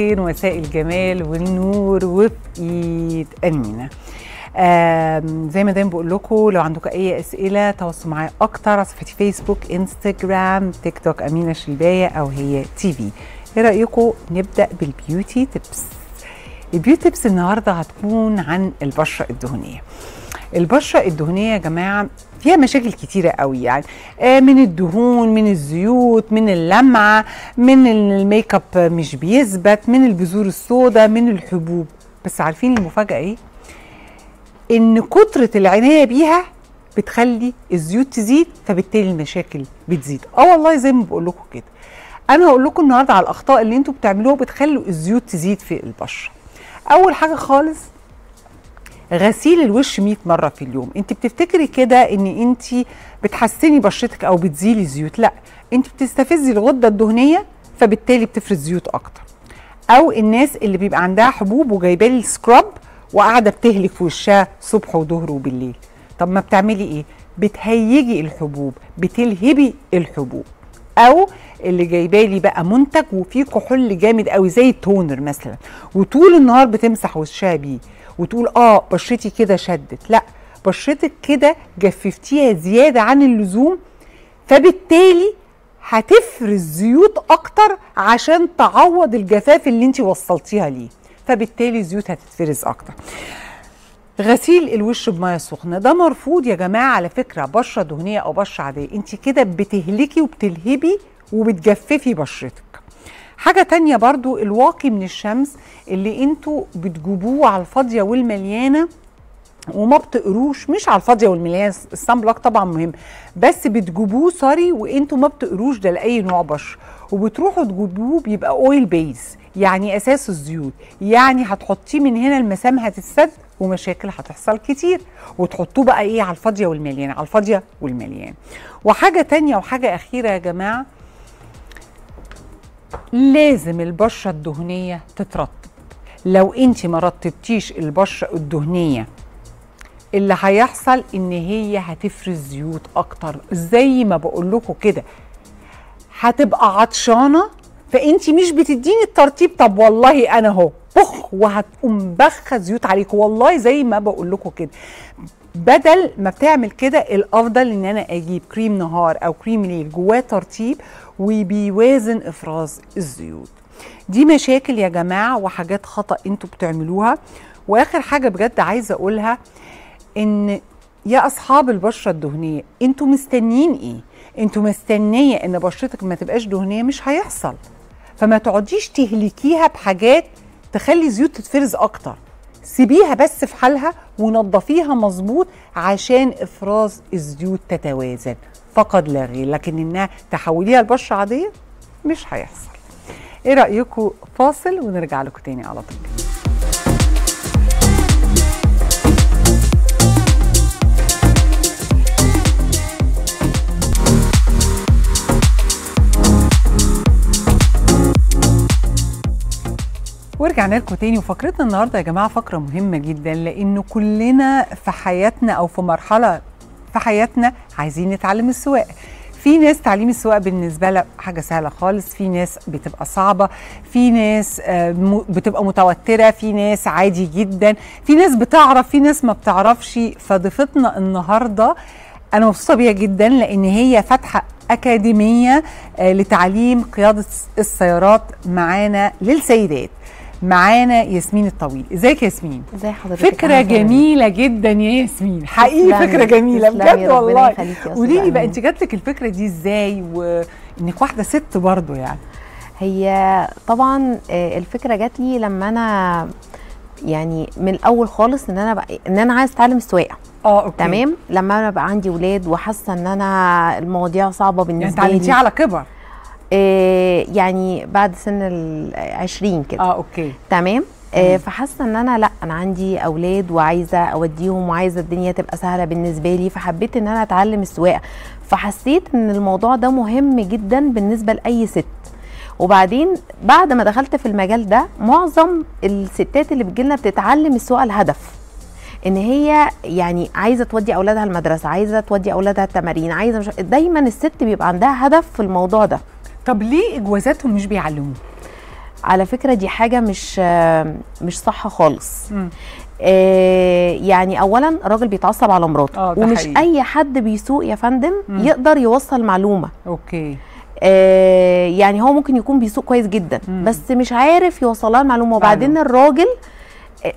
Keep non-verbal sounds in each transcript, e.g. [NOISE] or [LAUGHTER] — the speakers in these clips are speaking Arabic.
الخير ومساء الجمال والنور أمينة. آم، زي ما دايما بقول لكم لو عندكم أي أسئلة تواصلوا معايا أكتر على صفحتي فيسبوك انستجرام تيك توك أمينة شلباية أو هي TV. إيه رأيكم؟ نبدأ بال beauty tips. ال beauty tips النهارده هتكون عن البشرة الدهنية. البشرة الدهنية يا جماعة فيها مشاكل كتيرة قوي يعني. آه، من الدهون من الزيوت من اللمعة من الميك اب مش بيثبت من البذور السوداء من الحبوب. بس عارفين المفاجأة إيه؟ إن كترة العناية بيها بتخلي الزيوت تزيد فبالتالي المشاكل بتزيد. آه والله زي ما بقول لكم كده. أنا هقول لكم النهارده على الأخطاء اللي أنتوا بتعملوها بتخلوا الزيوت تزيد في البشرة. أول حاجة خالص غسيل الوش 100 مرة في اليوم. انت بتفتكري كده ان انت بتحسني بشرتك أو بتزيلي زيوت؟ لا انت بتستفزي الغدة الدهنية فبالتالي بتفرز زيوت أكتر. أو الناس اللي بيبقى عندها حبوب وجايبة لي سكراب وقاعدة بتهلك في وشها صبح وظهر وبالليل. طب ما بتعملي إيه؟ بتهيجي الحبوب بتلهبي الحبوب. أو اللي جايبة لي بقى منتج وفيه كحول جامد قوي زي التونر مثلا وطول النهار بتمسح وشها بيه. وتقول آه بشرتي كده شدت. لا بشرتك كده جففتيها زيادة عن اللزوم فبالتالي هتفرز زيوت أكتر عشان تعوض الجفاف اللي انت وصلتيها ليه. فبالتالي الزيوت هتتفرز أكتر. غسيل الوش بمية سخنة. ده مرفوض يا جماعة على فكرة بشرة دهنية أو بشرة عادية. انت كده بتهلكي وبتلهبي وبتجففي بشرتك. حاجة تانية برضو الواقي من الشمس اللي أنتوا بتجيبوه على الفاضية والمليانة وما بتقروش مش على الفاضية والمليانة ال sun block طبعا مهم بس بتجيبوه صاري وانتوا ما بتقروش ده لأي نوع بشره وبتروحوا تجيبوه بيبقى oil base يعني أساس الزيوت يعني هتحطيه من هنا المسام هتتسد ومشاكل هتحصل كتير. وتحطوه بقى إيه؟ على الفاضية والمليانة على الفاضية والمليانة. وحاجة تانية وحاجة أخيرة يا جماعة لازم البشرة الدهنية تترطب. لو انت ما رطبتيش البشرة الدهنية اللي هيحصل ان هي هتفرز زيوت أكتر. زي ما بقول لكم كده. هتبقى عطشانة فانت مش بتديني الترطيب. طب والله أنا اهو. بخ وهتقوم بخه زيوت عليكم والله زي ما بقول لكم كده. بدل ما بتعمل كده الأفضل إن أنا أجيب كريم نهار أو كريم ليل جواه ترطيب وبيوازن إفراز الزيوت. دي مشاكل يا جماعة وحاجات خطأ أنتوا بتعملوها. وآخر حاجة بجد عايزة أقولها إن يا أصحاب البشرة الدهنية أنتوا مستنيين إيه؟ أنتوا مستنية إن بشرتك ما تبقاش دهنية مش هيحصل. فما تقعديش تهلكيها بحاجات تخلي زيوت تتفرز أكتر. سيبيها بس في حالها ونضفيها مظبوط عشان إفراز الزيوت تتوازن. فقط لا غير لكن انها تحوليها لبشرة عادية مش هيحصل. إيه رايكم فاصل ونرجع لكم تاني على طول. ورجعنا لكم تاني وفقرتنا النهارده يا جماعة فقرة مهمة جدا لأنه كلنا في حياتنا أو في مرحلة في حياتنا عايزين نتعلم السواقة. في ناس تعليم السواقة بالنسبة لها حاجة سهلة خالص في ناس بتبقى صعبة في ناس آه، بتبقى متوترة في ناس عادي جدا في ناس بتعرف في ناس ما بتعرفش. فضيفتنا النهارده أنا مبسوطة بيها جدا لأن هي فاتحة أكاديمية آه، لتعليم قيادة السيارات معانا للسيدات. معانا ياسمين الطويل. ازيك يا ياسمين؟ ازي حضرتك؟ وسهلا. جميلة جدا يا ياسمين. حقيقي جميلة تسلمي، بجد والله. قولي لي بقى. انت جات لك الفكرة دي إزاي؟ وانك واحدة ست برضو يعني. هي طبعا آه، الفكرة جات لي لما أنا يعني من الأول خالص إن أنا بقى إن أنا عايز أتعلم السواقة. آه okay. تمام؟ لما أنا بقى عندي ولاد وحاسة إن أنا المواضيع صعبة يعني بالنسبة اتعلمتيه لي. على كبر. يعني بعد سن ال 20 كده. آه okay. تمام؟ آه، فحاسة إن أنا لأ أنا عندي أولاد وعايزة أوديهم وعايزة الدنيا تبقى سهلة بالنسبة لي فحبيت إن أنا أتعلم السواقة. فحسيت إن الموضوع ده مهم جدا بالنسبة لأي ست. وبعدين بعد ما دخلت في المجال ده معظم الستات اللي بتجيلنا بتتعلم السواقة الهدف. إن هي يعني عايزة تودي أولادها المدرسة عايزة تودي أولادها التمارين عايزة مش دايما الست بيبقى عندها هدف في الموضوع ده. طب ليه إجوازاتهم مش بيعلموه على فكرة دي حاجة مش مش صح خالص مم. آه، يعني اولا الراجل بيتعصب على مراته آه، ومش حقيقي. أي حد بيسوق يا فندم مم. يقدر يوصل معلومة أوكي آه، يعني هو ممكن يكون بيسوق كويس جدا مم. بس مش عارف يوصلها المعلومة وبعدين فعلا. الراجل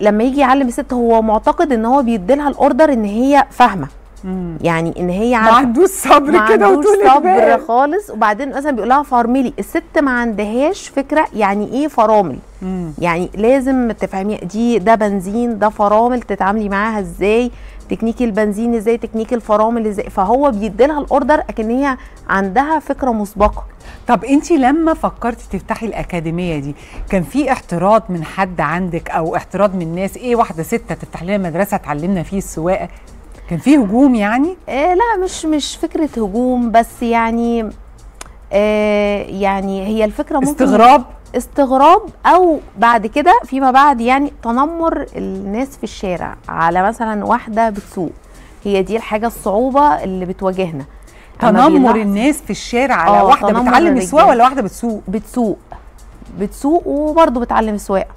لما يجي يعلم الست هو معتقد إن هو بيديلها ال order إن هي فاهمة مم. يعني إن هي ما عندوش صبر كده وطول صبر. خالص وبعدين مثلا بيقول لها فرملي الست ما عندهاش فكرة يعني إيه فرامل مم. يعني لازم تفهمي دي ده بنزين ده فرامل تتعاملي معاها إزاي تكنيك البنزين إزاي تكنيك الفرامل إزاي فهو بيديلها الأوردر أكن هي عندها فكرة مسبقة طب أنت لما فكرتي تفتحي الأكاديمية دي كان في احتراض من حد عندك أو احتراض من ناس إيه واحدة ست تفتح لنا مدرسة تعلمنا فيه السواقة كان في هجوم يعني؟ آه لا مش مش فكرة هجوم بس يعني آه يعني هي الفكرة ممكن استغراب؟ استغراب أو بعد كده فيما بعد يعني تنمر الناس في الشارع على مثلا واحدة بتسوق. هي دي الحاجة الصعوبة اللي بتواجهنا. تنمر الناس في الشارع على آه، واحدة بتعلم. السواقة ولا واحدة بتسوق؟ بتسوق. بتسوق وبرضه بتعلم السواقة.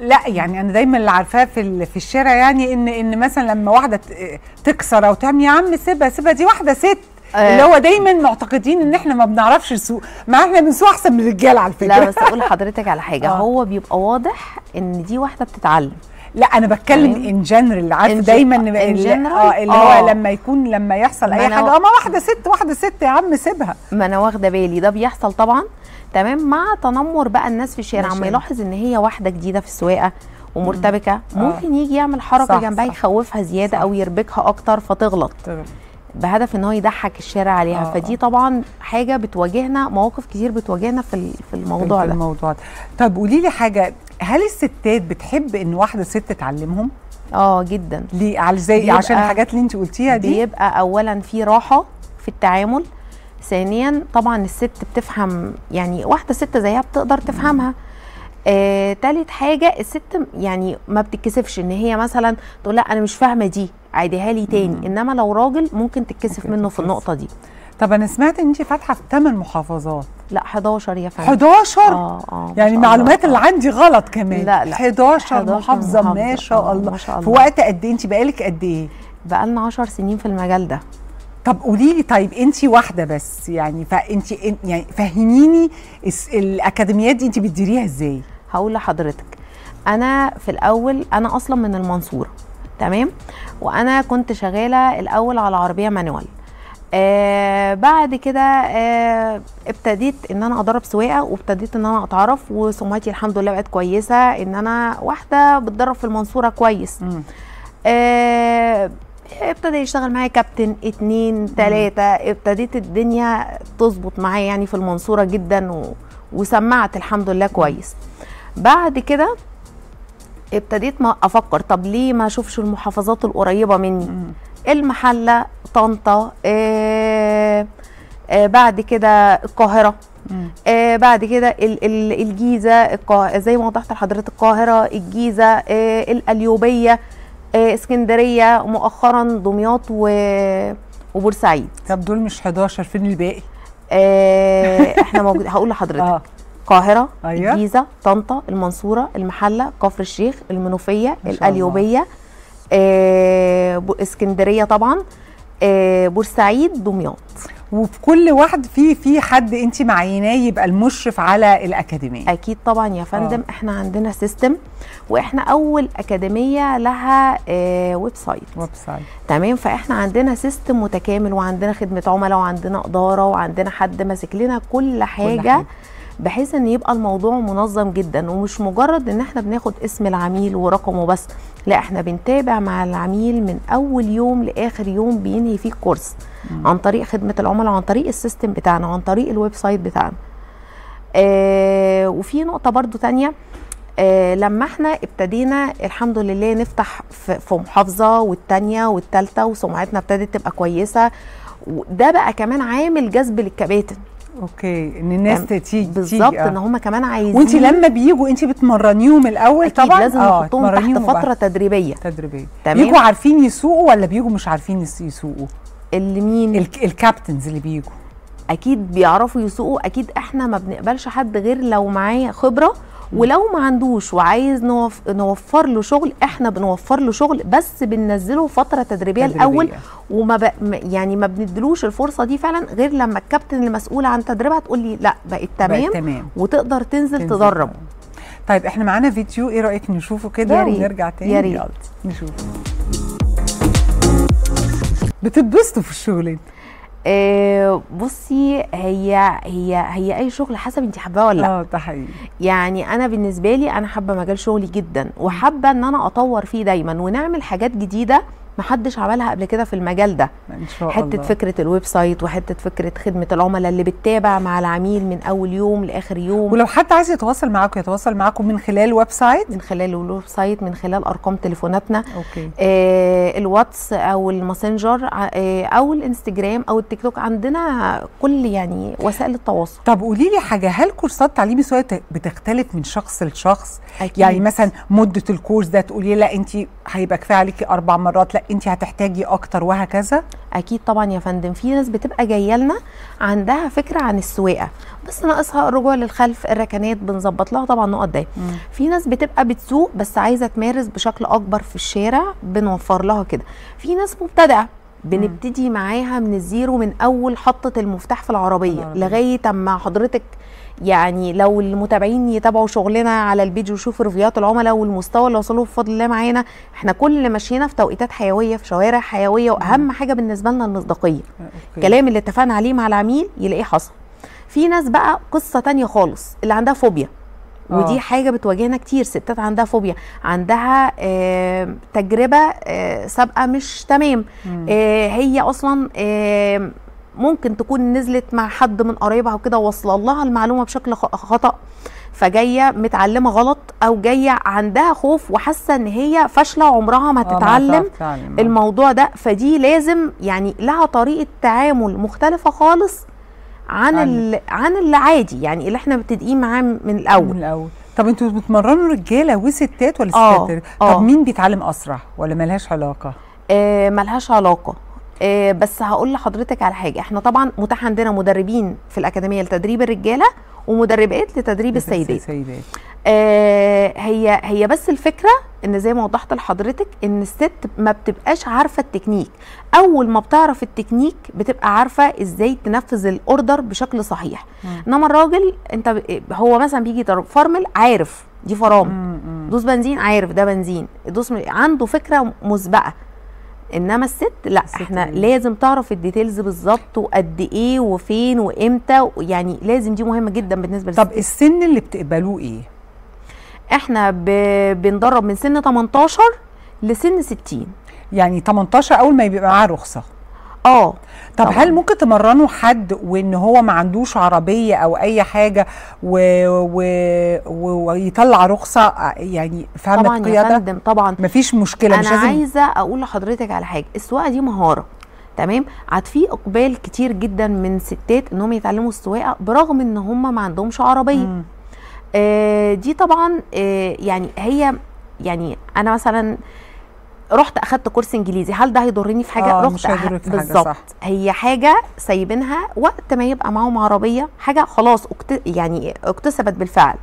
لا يعني أنا دايما اللي عارفاه في في الشارع يعني إن إن مثلا لما واحدة تكسر أو تعمل يا عم سيبها سيبها دي واحدة ست آه. اللي هو دايما معتقدين إن إحنا ما بنعرفش نسوق مع إحنا بنسوق أحسن من الرجاله على فكرة لا بس أقول لحضرتك على حاجة آه. هو بيبقى واضح إن دي واحدة بتتعلم لا أنا بتكلم. ان جنرال عارفه In دايما gen- اللي؟ آه اللي آه. هو لما يكون لما يحصل ما أي حاجة آه ما واحدة ست واحدة ست يا عم سيبها ما أنا واخدة بالي ده بيحصل طبعا تمام؟ مع تنمر بقى الناس في الشارع. اما يلاحظ إن هي واحدة جديدة في السواقة ومرتبكة ممكن يجي يعمل حركة جنبها. يخوفها زيادة صح. أو يربكها أكتر فتغلط. بهدف إن هو يضحك الشارع عليها. آه، فدي آه. طبعا حاجة بتواجهنا مواقف كتير بتواجهنا في في الموضوع في ده الموضوع ده. طب قولي لي حاجة هل الستات بتحب إن واحدة ست تعلمهم؟ آه جدا. ليه؟ على زي عشان الحاجات اللي أنت قلتيها دي؟ بيبقى اولا في راحة في التعامل ثانيا طبعا الست بتفهم يعني واحدة ست زيها بتقدر تفهمها. آه، تالت حاجة الست يعني ما بتتكسفش إن هي مثلا تقول لأ أنا مش فاهمة دي عيديها لي تاني. إنما لو راجل ممكن تتكسف منه في. النقطة دي. طب أنا سمعت إن انت فاتحة في 8 محافظات. لأ 11 يا فندم. 11 آه آه ما يعني المعلومات. اللي عندي غلط كمان. لا، لا. 11 11 محافظة ما محافظة. شاء آه، الله. ما شاء في الله. وقت قد إيه؟ انت بقالك قد إيه؟ بقالنا 10 سنين في المجال ده. طب قولي لي طيب انت واحدة بس يعني فانت يعني فهميني الأكاديميات دي انت بتديريها إزاي؟ هقول لحضرتك. أنا في الأول أنا أصلا من المنصورة تمام؟ وأنا كنت شغالة الأول على عربية مانوال. آه بعد كده آه ابتديت إن أنا أدرب سواقة وابتديت إن أنا أتعرف وسمعتي الحمد لله بقت كويسة إن أنا واحدة بتدرب في المنصورة كويس. آه ابتدى يشتغل معايا كابتن اتنين تلاتة ابتديت الدنيا تظبط معايا يعني في المنصورة جدا و... وسمعت الحمد لله كويس بعد كده ابتديت ما أفكر طب ليه ما أشوفش المحافظات القريبة مني مم. المحلة طنطا آه آه بعد كده القاهرة مم. آه بعد كده ال- ال- الجيزة. زي ما وضحت لحضرتك القاهرة الجيزة آه القليوبيه اسكندرية مؤخرا دمياط و... وبورسعيد. طب دول مش 11 فين الباقي؟ آه إحنا موجود [LAUGHS] هقول لحضرتك. آه. القاهرة أيوة. الجيزة طنطا المنصورة المحلة كفر الشيخ المنوفية. القليوبيه آه اسكندرية طبعا آه بورسعيد دمياط. وفي كل واحد في في حد انت معيناه يبقى المشرف على الأكاديمية أكيد طبعا يا فندم آه. إحنا عندنا system وإحنا أول أكاديمية لها آه website website تمام فإحنا عندنا system متكامل وعندنا خدمة عملاء وعندنا إدارة وعندنا حد ماسك لنا كل حاجة, حاجة. بحيث إن يبقى الموضوع منظم جدا ومش مجرد إن إحنا بناخد اسم العميل ورقمه بس لا إحنا بنتابع مع العميل من أول يوم لآخر يوم بينهي فيه ال course. عن طريق خدمة العملاء عن طريق ال system بتاعنا عن طريق ال website بتاعنا. آه وفي نقطة برضو تانية. آه لما إحنا ابتدينا الحمد لله نفتح في محافظة والتانية والتالتة وسمعتنا ابتدت تبقى كويسة وده بقى كمان عامل جذب للكباتن. okay إن الناس. تيجي بالظبط آه. إن هم كمان عايزين وانت لما بيجوا انت بتمرنيهم الأول أكيد طبعا لازم آه، نحطهم تحت فتره وبعد- تدريبية تدريبية تمام. بيجوا عارفين يسوقوا ولا بيجوا مش عارفين يس- يسوقوا اللي مين الك- ال captains اللي بيجوا أكيد بيعرفوا يسوقوا أكيد إحنا ما بنقبلش حد غير لو معاه خبرة ولو ما عندوش وعايز نوف... نوفر له شغل إحنا بنوفر له شغل بس بننزله فترة تدريبية, تدريبية. الأول وما ب... يعني ما بندلوش الفرصة دي فعلا غير لما الكابتن المسؤول عن تدريبها تقول لي لا بقت تمام بقت تمام وتقدر تنزل, تنزل تدرب طيب إحنا معانا فيديو إيه رأيك نشوفه كده. ونرجع تاني يا ريت. يلا نشوف بتتبسطوا في الشغل انت آه بصي هي هي هي أي شغل حسب انت حباه ولا لأ. آه ده حقيقي. يعني أنا بالنسبة لي أنا حابة مجال شغلي جدا وحابة إن أنا أطور فيه دايما ونعمل حاجات جديدة محدش عملها قبل كده في المجال ده. إن شاء حتة الله. فكرة ال website وحتة فكرة خدمة العملاء اللي بتتابع مع العميل من أول يوم لآخر يوم. ولو حد عايز يتواصل معاكم يتواصل معاكم من خلال website؟ من خلال ال website من خلال أرقام تليفوناتنا. okay. آه الواتس أو الماسنجر آه أو الإنستجرام أو التيك توك عندنا كل يعني وسائل التواصل. طب قولي لي حاجة هل كورسات تعليم السواقه بتختلف من شخص لشخص؟ أكيد. يعني مثلا مدة ال course ده تقولي لا انت هيبقى كفاية عليكي أربع مرات لا انت هتحتاجي أكتر وهكذا؟ أكيد طبعا يا فندم. في ناس بتبقى جاية لنا عندها فكرة عن السواقة. بس ناقصها الرجوع للخلف الركنات بنظبط لها طبعا نقط دايما في ناس بتبقى بتسوق بس عايزة تمارس بشكل أكبر في الشارع بنوفر لها كده. في ناس مبتدئة بنبتدي معاها من ال zero من أول حطة المفتاح في العربية. لغاية أما حضرتك يعني لو المتابعين يتابعوا شغلنا على ال page ويشوفوا review هات العملاء والمستوى اللي وصلوا بفضل الله معانا. إحنا كل اللي ماشيين في توقيتات حيوية في شوارع حيوية وأهم حاجة بالنسبة لنا المصداقية. الكلام اللي اتفقنا عليه مع العميل يلاقيه حصل. في ناس بقى قصة تانية خالص اللي عندها فوبيا. آه. ودي حاجة بتواجهنا كتير ستات عندها فوبيا. عندها آه تجربة آه سابقة مش تمام. آه هي أصلا آه ممكن تكون نزلت مع حد من قرايبها وكده وصل لها المعلومة بشكل خطأ فجاية متعلمة غلط أو جاية عندها خوف وحاسة إن هي فاشلة عمرها ما آه، ما تتعلم هتعرف تتعلم. آه. الموضوع ده فدي لازم يعني لها طريقة تعامل مختلفة خالص عن عن- ال- عن العادي يعني اللي إحنا مبتدئين معاه من من الأول الأول طب أنتوا بتمرنوا رجالة وستات ولا آه، ستات آه. طب مين بيتعلم أسرع ولا ملهاش علاقة آه ملهاش علاقة آه بس هقول لحضرتك على حاجة. إحنا طبعا متاح عندنا مدربين في الأكاديمية لتدريب الرجالة ومدربات لتدريب السيدات. السيدات. آه هي هي بس الفكرة إن زي ما وضحت لحضرتك إن الست ما بتبقاش عارفة التكنيك. أول ما بتعرف التكنيك بتبقى عارفة إزاي تنفذ ال order بشكل صحيح. إنما الراجل أنت هو مثلا بيجي فرمل عارف دي فرامل. دوس بنزين عارف ده بنزين. دوس عنده فكرة مسبقة. انما الست لا الست إحنا إيه؟ لازم تعرف ال details بالظبط وقد إيه وفين وامتى يعني لازم دي مهمة جدا بالنسبة للست. طب السن اللي بتقبلوه إيه؟ إحنا ب... بندرب من سن 18 لسن 60 يعني 18 أول ما يبقى معاه رخصة. آه. طب طبعاً. هل ممكن تمرنوا حد وإن هو ما عندوش عربية أو أي حاجة و... و... و... ويطلع رخصة يعني فاهمة طبعا يا القيادة؟ فندم طبعا. مفيش مشكلة مش أنا لازم عايزة أقول لحضرتك على حاجة. السواقة دي مهارة تمام؟ عاد في إقبال كتير جدا من ستات انهم يتعلموا السواقة برغم إن هم ما عندهمش عربية. آه دي طبعا آه يعني هي يعني أنا مثلا رحت أخدت كورس إنجليزي. هل ده هيضرني في حاجة؟ آه، رحت حاجة، بالظبط. هي حاجة سايبينها وقت ما يبقى معاهم عربية حاجة خلاص اكت... يعني اكتسبت بالفعل.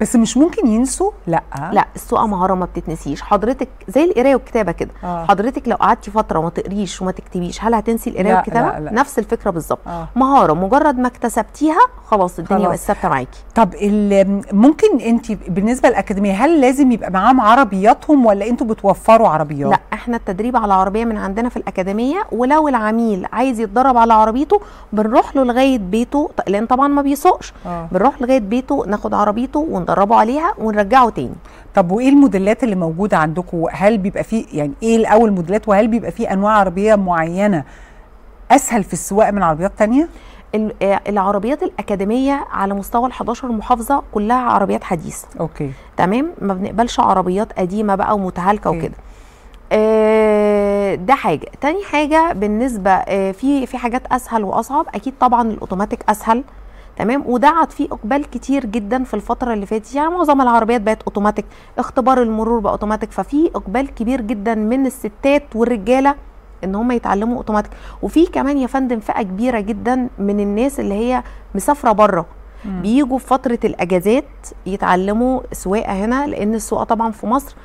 بس مش ممكن ينسوا لا لا السواقه مهارة ما بتتنسيش حضرتك زي القراية والكتابة كده آه. حضرتك لو قعدتي فترة ما تقريش وما تكتبيش هل هتنسي القراية والكتابة لا، لا. نفس الفكرة بالظبط آه. مهارة مجرد ما اكتسبتيها خلاص الدنيا. بقت ثابتة معاكي طب ممكن انت بالنسبة للأكاديمية هل لازم يبقى معاهم عربياتهم ولا أنتوا بتوفروا عربيات لا إحنا التدريب على عربية من عندنا في الأكاديمية ولو العميل عايز يتدرب على عربيته بنروح له لغاية بيته لأن طبعا ما بيسوقش آه. بنروح لغاية بيته ناخد عربيته وندربه عليها ونرجعه تاني. طب وإيه الموديلات اللي موجودة عندكم؟ هل بيبقى فيه يعني إيه الأول موديلات؟ وهل بيبقى فيه أنواع عربية معينة أسهل في السواقة من عربيات تانية؟ آه، العربيات الأكاديمية على مستوى ال 11 محافظة كلها عربيات حديثه okay. تمام؟ ما بنقبلش عربيات قديمة بقى ومتهالكة. وكده. آه، ده حاجة. تاني حاجة بالنسبة آه، في في حاجات أسهل وأصعب أكيد طبعا الأوتوماتيك أسهل. تمام؟ وده عاد فيه إقبال كتير جدا في الفترة اللي فاتت. يعني معظم العربيات بقت اوتوماتيك اختبار المرور بقى اوتوماتيك ففي إقبال كبير جدا من الستات والرجالة إن هم يتعلموا اوتوماتيك وفي كمان يا فندم فئة كبيرة جدا من الناس اللي هي مسافرة بره. بيجوا في فترة الأجازات يتعلموا سواقة هنا لأن السواقة طبعا في مصر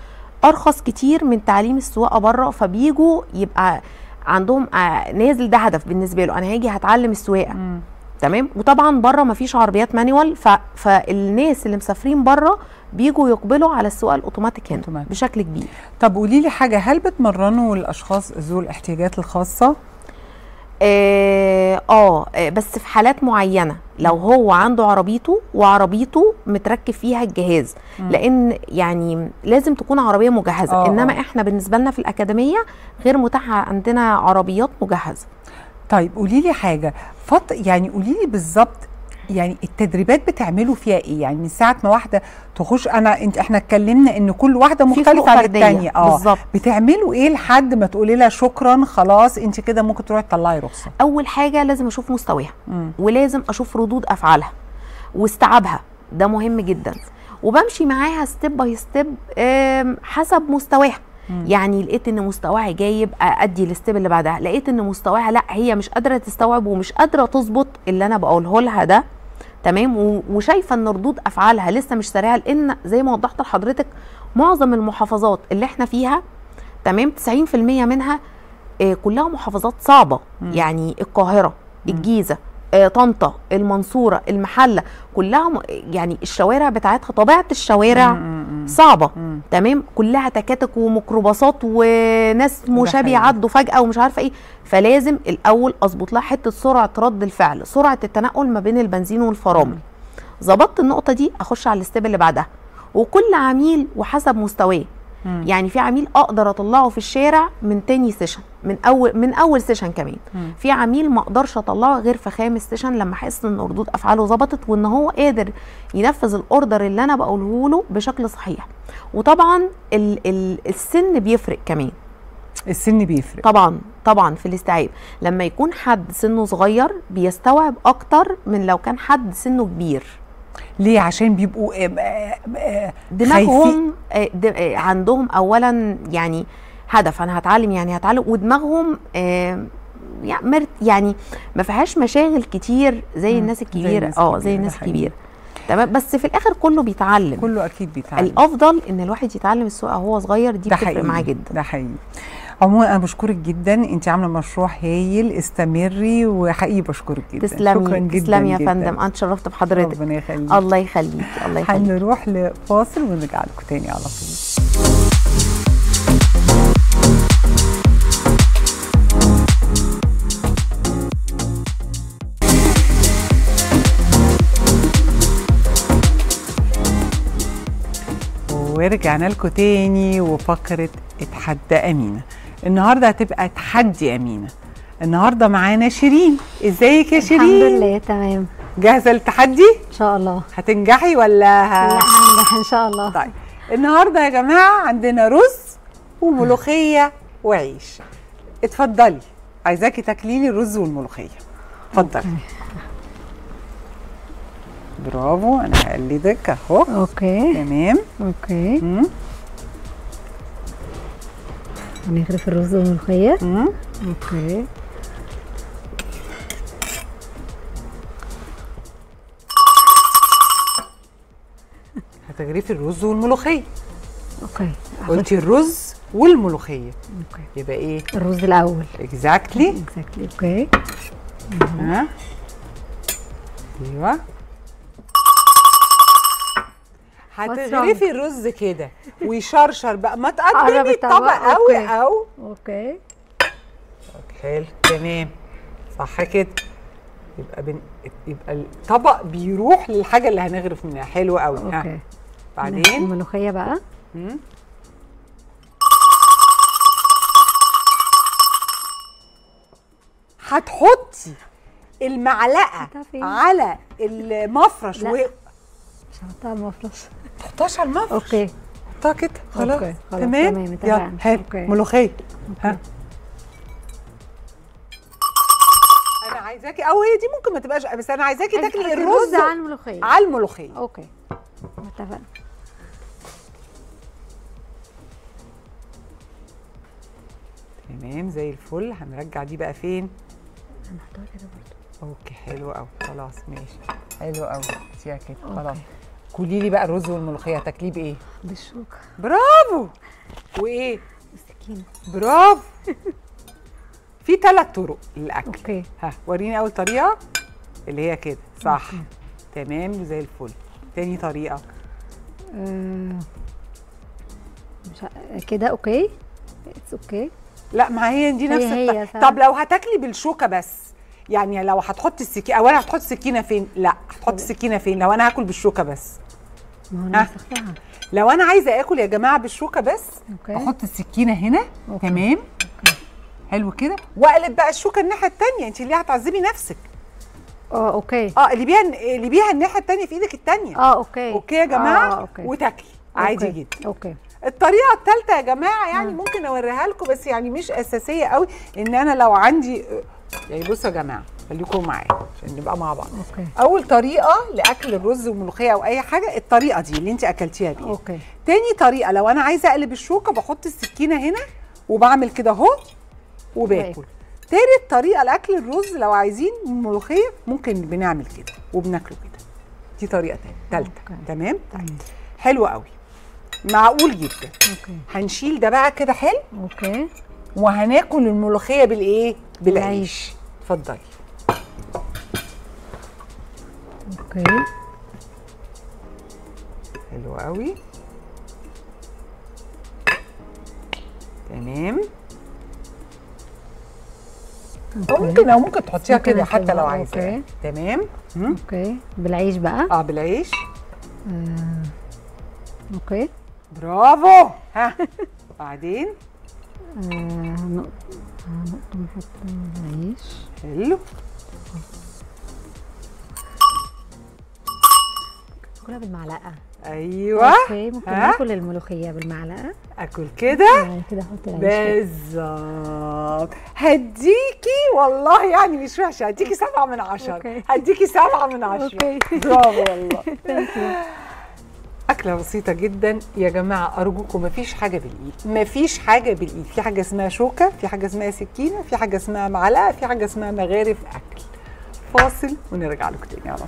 أرخص كتير من تعليم السواقة بره. فبيجوا يبقى عندهم آه، نازل ده هدف بالنسبة له. أنا هاجي هتعلم السواقة. تمام وطبعا بره مفيش عربيات مانيوال ف... فالناس اللي مسافرين بره بيجوا يقبلوا على السواقه الأوتوماتيك هنا أوتوماتيك. بشكل كبير طب قولي لي حاجة هل بتمرنوا الأشخاص ذو الاحتياجات الخاصة آه, آه آه، بس في حالات معينة لو هو عنده عربيته وعربيته متركب فيها الجهاز مم. لأن يعني لازم تكون عربية مجهزة آه، إنما آه. إحنا بالنسبة لنا في الأكاديمية غير متاحة عندنا عربيات مجهزة طيب قولي لي حاجة. فط يعني قولي لي بالظبط يعني التدريبات بتعملوا فيها إيه؟ يعني من ساعة ما واحدة تخش أنا أنت إحنا اتكلمنا إن كل واحدة مختلفة عن. الثانية آه. بالظبط. بتعملوا إيه لحد ما تقولي لها شكرا خلاص أنت كده ممكن تروحي تطلعي رخصة؟ أول حاجة لازم أشوف مستواها. ولازم أشوف ردود أفعالها واستيعابها. ده مهم جدا. وبمشي معاها step by step حسب مستواها. مم. يعني لقيت إن مستواها جايب ادي ال step اللي بعدها لقيت إن مستواها لا هي مش قادرة تستوعب ومش قادرة تظبط اللي أنا بقوله لها ده تمام وشايفة إن ردود أفعالها لسه مش سريعة لأن زي ما وضحت لحضرتك معظم المحافظات اللي إحنا فيها تمام 90% منها آه، كلها محافظات صعبة مم. يعني القاهرة. الجيزة طنطا المنصورة المحلة كلها يعني الشوارع بتاعتها طبيعة الشوارع صعبة. تمام؟ كلها تكاتك وميكروباصات وناس مشاه حقيقي. بيعدوا فجأة ومش عارفة إيه. فلازم الأول أظبط لها حتة سرعة رد الفعل سرعة التنقل ما بين البنزين والفرامل. ظبطت النقطة دي أخش على ال step اللي بعدها. وكل عميل وحسب مستواه مم. يعني في عميل أقدر أطلعه في الشارع من تاني session من أول من أول session كمان. مم. في عميل ما أقدرش أطلعه غير في خامس session لما أحس إن ردود أفعاله ظبطت وإن هو قادر ينفذ ال order اللي أنا بقوله له بشكل صحيح. وطبعا ال ال السن بيفرق كمان. السن بيفرق. طبعا طبعا في الاستيعاب. لما يكون حد سنه صغير بيستوعب أكتر من لو كان حد سنه كبير. ليه؟ عشان بيبقوا آه، آه، آه،. دماغهم عندهم اولا يعني هدف أنا هتعلم يعني هتعلم ودماغهم يعني ما فيهاش مشاغل كتير زي الناس الكبيرة. آه زي الناس. الكبيرة. تمام؟ بس في الآخر كله بيتعلم. كله أكيد بيتعلم. الأفضل إن الواحد يتعلم السواقه وهو صغير دي بتفرق معاه جدا. ده حقيقي. عموما أنا بشكرك جدا. انت عاملة مشروع هايل استمري وحقيقي بشكرك جدا. شكرا تسلمي جدا تسلمي يا. فندم. أنا اتشرفت بحضرتك. ربنا يخليك. الله يخليك الله يخليك. هنروح لفاصل ونرجع لكم تاني على طول. ورجعنا لكم تاني. وفقرة اتحدى أمينة. النهاردة هتبقى تحدي أمينة النهاردة معانا شيرين. ازيك يا الحمد شيرين لله تمام. جاهزة للتحدي؟ إن شاء الله. هتنجحي ولا لا ه... هنجح إن شاء الله. طيب. النهارده يا جماعة عندنا رز وملوخية وعيش. اتفضلي. عايزاكي تاكلي لي الرز والملوخية. اتفضلي. برافو أنا هقلدك أهو. okay. تمام. okay. مم. هنغرف الرز والملوخيه مم. okay. [LAUGHS] هتغرفي الرز والملوخية. okay. قلتي الرز والملوخية. okay. يبقى إيه؟ الرز الأول. exactly exactly okay. ها؟ أيوه. هتغرفي الرز كده ويشرشر بقى. ما تقدمي الطبق، قوي. أو okay. حلو تمام. صح كده. يبقى بن... يبقى الطبق بيروح للحاجة اللي هنغرف منها. حلو قوي ها. okay. بعدين؟ الملوخيه بقى. مم. هتحطي المعلقة؟ على المفرش لا. و مش هحطها على المفرش. تحطهاش على المفرش okay. حطها كده خلاص. okay، خلاص، تمام؟ تمام، يلا. حلو. ملوخية. ها. أنا عايزاكي أو هي دي ممكن ما تبقاش بس أنا عايزاكي تاكلي الرز على الملوخية. على الملوخية. okay. اتفقنا. تمام زي الفل. هنرجع دي بقى فين؟ هنحطها كده برضه okay حلو قوي خلاص ماشي. حلو قوي سيبها كده. خلاص. كلي لي بقى الرز والملوخية هتاكليه بإيه؟ بالشوكة. برافو! وإيه؟ والسكينة برافو! في ثلاث طرق للأكل. okay. ها وريني أول طريقة اللي هي كده. صح. تمام زي الفل. تاني طريقة. آه مش كده okay. it's okay لا ما هي دي نفس هي الط- فعلا. طب لو هتاكلي بالشوكة بس يعني لو هتحطي السكينه اولا هتحطي السكينة فين؟ لا هتحطي السكينة فين؟ لو أنا هاكل بالشوكة بس. ما. أنا لو أنا عايزة آكل يا جماعة بالشوكة بس okay. أحط السكينة هنا. okay. تمام؟ حلو كده. واقلب بقى الشوكة الناحية الثانية انت اللي هتعذبي نفسك؟ آه okay. آه اللي بيها اللي بيها الناحية الثانية في إيدك الثانية آه okay. okay يا جماعة؟ آه okay. وتاكلي. عادي okay. جدا. okay. الطريقة الثالثه يا جماعة يعني ممكن أوريها لكم بس يعني مش أساسية قوي إن أنا لو عندي يعني بصوا يا جماعة خليكم معايا عشان نبقى مع بعض. okay. أول طريقة لأكل الرز والملوخية أو أي حاجة الطريقة دي اللي أنت أكلتيها بيها okay. تاني طريقة لو أنا عايزة أقلب الشوكة بحط السكينة هنا وبعمل كده أهو وباكل. تالت طريقة لأكل الرز لو عايزين ملوخية ممكن بنعمل كده وبناكله كده. دي طريقة تانية. تالتة. okay. تمام؟ طيب. حلو قوي. معقول جدا. okay. هنشيل ده بقى كده حلو. okay. وهناكل الملوخية بالإيه؟ بالعيش. اتفضلي okay. حلو قوي. تمام. أو ممكن أو ممكن تحطيها كده حتى لو عايزة. تمام. okay. بالعيش بقى. آه بالعيش. آه. okay. برافو. ها. [LAUGHS] بعدين؟ آه، هنقطة نحط العيش حلو. كلها بالمعلقة. أيوه. okay ممكن؟ ناكل الملوخية بالمعلقة. أكل كده؟ يعني كده أحط العيش. بالظبط. هديكي والله يعني مش وحشة. هديكي سبعة من عشرة. هديكي سبعة من عشرة. برافو والله. [LAUGHS] أكلة بسيطة جدا. يا جماعة أرجوكم مفيش حاجة بالإيد. مفيش حاجة بالإيد. في حاجة اسمها شوكة في حاجة اسمها سكينة في حاجة اسمها معلقة في حاجة اسمها مغارف. أكل. فاصل ونرجع لكم تاني على طول.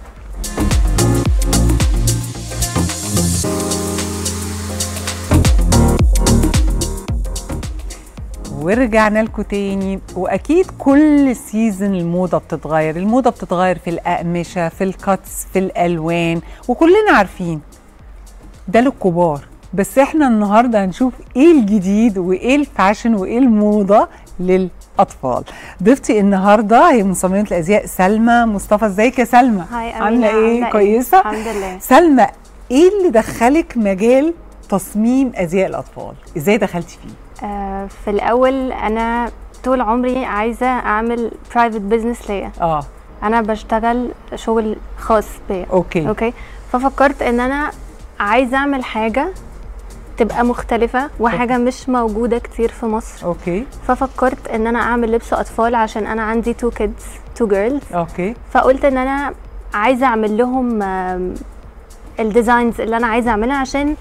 ورجعنا لكم تاني. وأكيد كل season الموضة بتتغير. الموضة بتتغير في الأقمشة في ال cuts في الألوان. وكلنا عارفين ده للكبار. بس إحنا النهارده هنشوف إيه الجديد وايه ال fashion وايه الموضة للأطفال. ضيفتي النهارده هي مصممة الأزياء سلمى. مصطفى ازيك يا سلمى؟ عاملة إيه؟ عاملة كويسة؟ الحمد لله. سلمى إيه اللي دخلك مجال تصميم أزياء الأطفال؟ إزاي دخلتي فيه؟ آه في الأول أنا طول عمري عايزة أعمل private business ليا. آه. أنا بشتغل شغل خاص بيا. okay. okay؟ ففكرت إن أنا عايزة أعمل حاجة تبقى مختلفة وحاجة مش موجودة كتير في مصر. okay. ففكرت إن أنا أعمل لبس أطفال عشان أنا عندي two kids two girls okay. فقلت إن أنا عايزة أعمل لهم ال designs اللي أنا عايزة أعملها عشان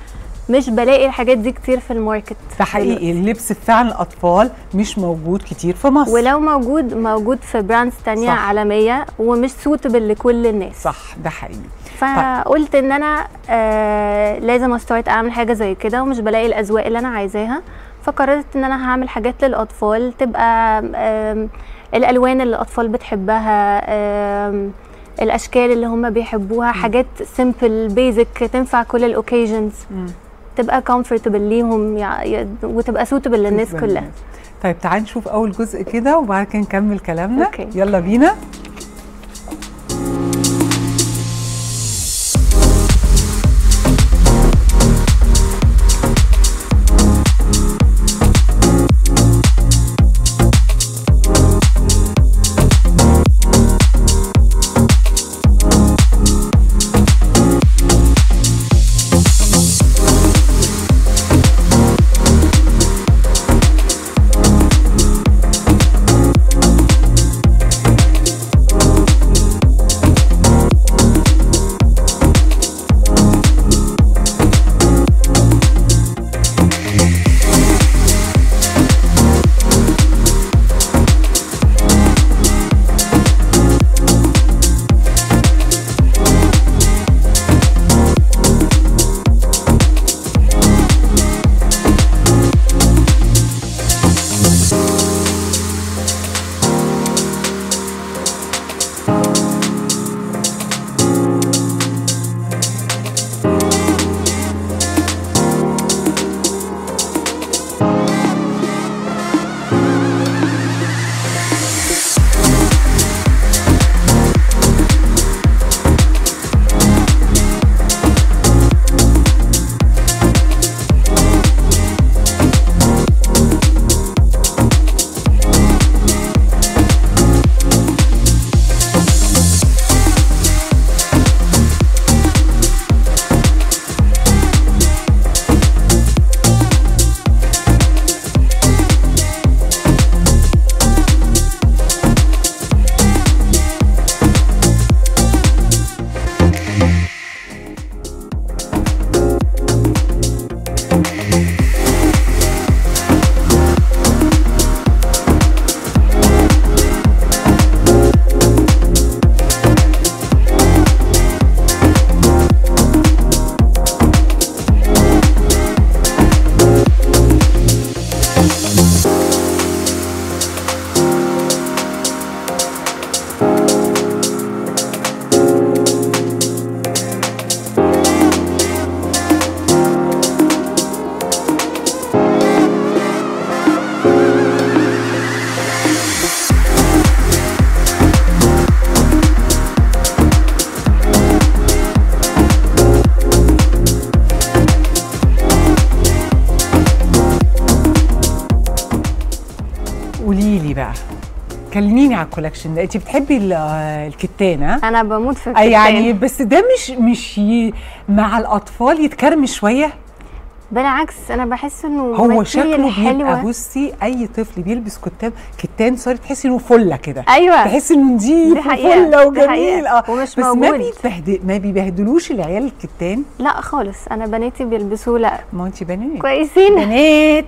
مش بلاقي الحاجات دي كتير في ال market ده حقيقي. اللبس فعلا الاطفال مش موجود كتير في مصر. ولو موجود موجود في brands تانية صح. عالمية ومش suitable لكل الناس. صح ده حقيقي. فقلت إن أنا آه لازم start أعمل حاجة زي كده ومش بلاقي الأذواق اللي أنا عايزاها فقررت إن أنا هعمل حاجات للأطفال تبقى آم، الألوان اللي الأطفال بتحبها آم، الأشكال اللي هم بيحبوها حاجات simple basic تنفع كل ال occasions. تبقى comfortable ليهم يع- ي- وتبقى suitable للناس كلها. طيب تعالي نشوف أول جزء كده وبعد كده نكمل كلامنا okay. يلا بينا على ال collection ده. انت بتحبي ال- الكتان أنا بموت في آه، الكتان. يعني بس ده مش مش ي... مع الأطفال يتكرمش شوية؟ بالعكس أنا بحس إنه هو شكله بيبقى. بصي أي طفل بيلبس كتان كتان sorry تحسي إنه فلة كده. أيوه. تحسي إنه نضيف وفلة وجميل. آه. ومش بس ما موجود. بيتبهدل ما بيبهدلوش العيال الكتان. لا خالص أنا بناتي بيلبسوه لا. ما انت بنات. كويسين. بنات.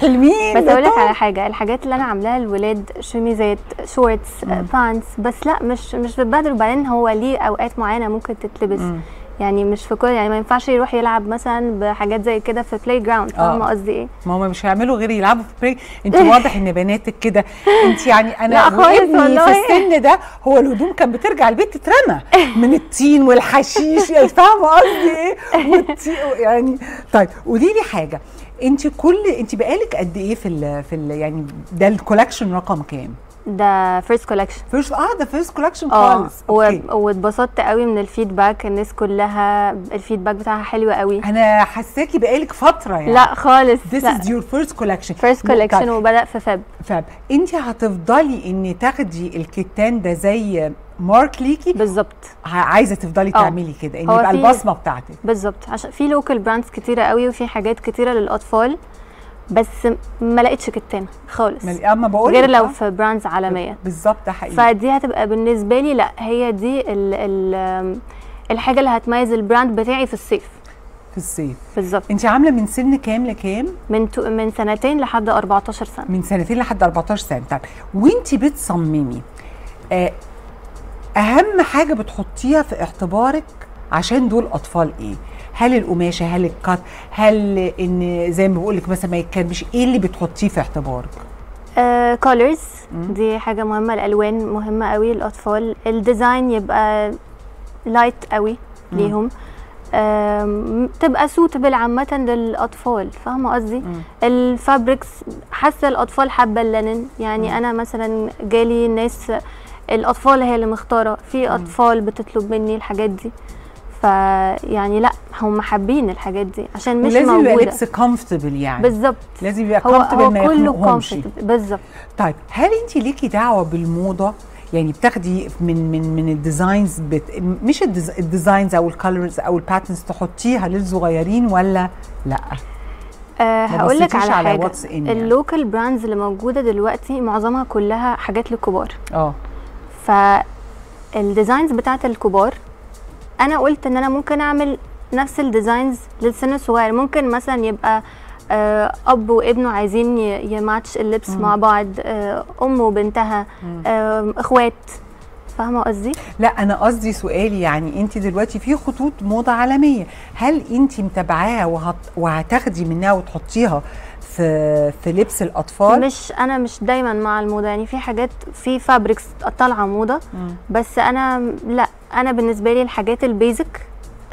حلوين. بس أقول لك طبعاً. على حاجة الحاجات اللي أنا عاملاها للولاد شميزات shorts pants بس لا مش مش بتبهدل. وبعدين هو ليه أوقات معينة ممكن تتلبس. مم. يعني مش في كل يعني ما ينفعش يروح يلعب مثلا بحاجات زي كده في playground فاهمة قصدي إيه؟ ما هم مش هيعملوا غير يلعبوا في بري انت [LAUGHS] واضح إن بناتك كده. انت يعني [LAUGHS] أنا وابني. في السن ده هو الهدوم كان بترجع البيت تترمى. من الطين والحشيش يعني فاهمة قصدي إيه؟ يعني طيب قولي لي حاجة. انت كل انت بقالك قد إيه في ال في ال يعني ده ال collection رقم كام؟ ده first collection first آه ده first collection آه خالص. واتبسطت قوي من ال feedback. الناس كلها ال feedback بتاعها حلو قوي. أنا حاساكي بقالك فترة يعني. لا خالص This لا. is your first collection. first collection وبدأ في فب فاب انت هتفضلي ان تاخدي الكتان ده زي mark ليكي؟ بالظبط. عايزة تفضلي آه. تعملي كده ان يبقى البصمة بتاعتك. بالظبط. عشان في local brands كتيرة قوي وفي حاجات كتيرة للأطفال. بس ما لقيتش كتان خالص. أما بقول غير لو آه. في brands عالمية. بالظبط ده حقيقي. فدي هتبقى بالنسبة لي لا هي دي ال ال الحاجة اللي هتميز ال brand بتاعي في الصيف. في الصيف. بالظبط. انت عاملة من سن كام لكام؟ من two من سنتين لحد 14 سنة. من سنتين لحد 14 سنة. طيب وانت بتصممي آه أهم حاجة بتحطيها في اعتبارك عشان دول أطفال إيه؟ هل القماشة هل ال cut هل إن زي ما بقول لك مثلا ما يتكرمش إيه اللي بتحطيه في اعتبارك؟ colors دي حاجة مهمة الألوان مهمة قوي للاطفال ال design يبقى light قوي ليهم. تبقى suitable عامة للأطفال فاهمة قصدي؟ ال fabrics حاسة الأطفال حابة ال linen يعني أنا مثلا جالي ناس الأطفال هي اللي مختارة. في أطفال بتطلب مني الحاجات دي. فيعني لا هم حابين الحاجات دي عشان مش ولازم يبقى موجودة. لبس comfortable يعني. بالظبط. لازم يبقى هو ما كله يخنقهمش بالظبط. طيب هل انت ليكي دعوة بالموضة؟ يعني بتاخدي من من من ال designs بت... مش الديز... ال designs أو ال colors أو ال patterns تحطيها للصغيرين ولا لأ؟ أه هقول لك على على حاجة. يعني. ال local brands اللي موجودة دلوقتي معظمها كلها حاجات للكبار. آه. فال designs بتاعت الكبار أنا قلت إن أنا ممكن أعمل نفس ال designs للسن الصغير. ممكن مثلا يبقى آه، أب وابنه عايزين يماتش اللبس مع بعض آه، أم وبنتها آه، إخوات. فاهمة قصدي؟ لا أنا قصدي سؤالي يعني أنت دلوقتي في خطوط موضة عالمية. هل أنت متابعاها وهت... وهتاخدي منها وتحطيها في في لبس الأطفال؟ مش أنا مش دايما مع الموضة. يعني في حاجات في fabrics طالعة موضة مم. بس أنا لا. أنا بالنسبة لي الحاجات ال basic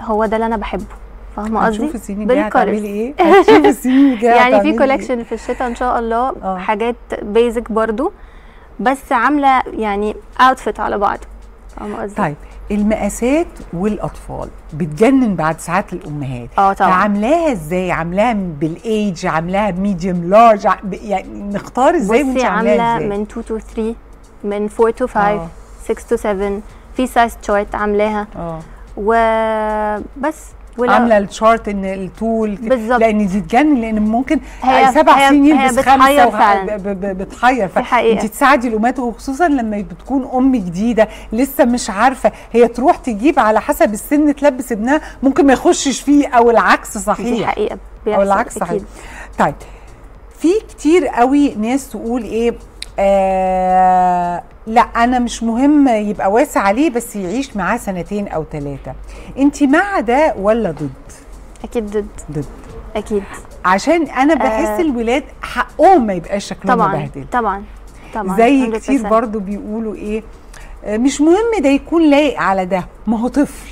هو ده اللي أنا بحبه. فاهمة قصدي؟ هنشوف السنين الجاية. هتعملي إيه؟ [LAUGHS] هنشوف السنين الجاية يعني في؟ collection في الشتاء ان شاء الله. آه. حاجات basic برضو. بس عاملة يعني outfit على بعض. فاهمة قصدي؟ طيب المقاسات والأطفال بتجنن بعد ساعات الأمهات. آه طبعا. عاملاها إزاي؟ عاملاها بالايج عاملاها medium large يعني نختار إزاي وانت بصي عاملاها إزاي؟ من 2 to 3 من 4 to 5 آه. 6 to 7 في size chart عاملاها آه وبس عاملة ال chart إن الطول بالظبط. لأن دي تجنن لأن ممكن هي- سبع سنين يلبس خمسه فعلاً. بتحير دي حقيقة. انت تساعدي الأمهات وخصوصا لما بتكون أم جديدة لسه مش عارفة هي تروح تجيب على حسب السن تلبس ابنها ممكن ما يخشش فيه أو العكس دي صحيح حقيقة أو العكس صحيح. طيب في كتير قوي ناس تقول إيه آه لا أنا مش مهم يبقى واسع عليه بس يعيش معاه سنتين أو ثلاثة أنت مع ده ولا ضد؟ أكيد ضد. ضد. أكيد. عشان أنا بحس آه. الولاد حقهم ما يبقاش شكلهم طبعا مبهدل. طبعا طبعا زي 100%. كتير برضو بيقولوا إيه آه، مش مهم ده يكون لايق على ده ما هو طفل.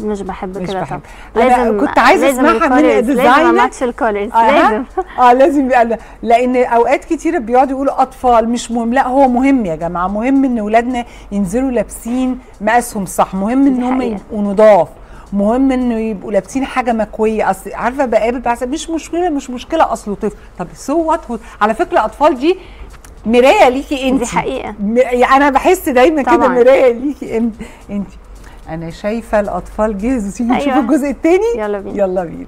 مش بحب مش كده بحب. أنا كنت عايزة لازم أسمعها من الكولرز، لازم الديزاينر. اماتش الكولرز آه، لازم. آه لازم يبقى لأن أوقات كتيرة بيقعدوا يقولوا أطفال مش مهم. لا هو مهم يا جماعة. مهم إن اولادنا ينزلوا لابسين مقاسهم صح. مهم إن هم. يبقوا نضاف. مهم انه يبقوا لابسين حاجة مكوية. أصل عارفة بقابل بعد مش مشكلة مش مشكلة اصله طفل. طب so what على فكرة الاطفال دي مراية ليكي انت دي حقيقة. م- يعني أنا بحس دايما كده. مراية ليكي انت انت أنا شايفة الأطفال جهزوا [LAUGHS] نشوف أيوة. الجزء الثاني يلا بينا. يلا بينا.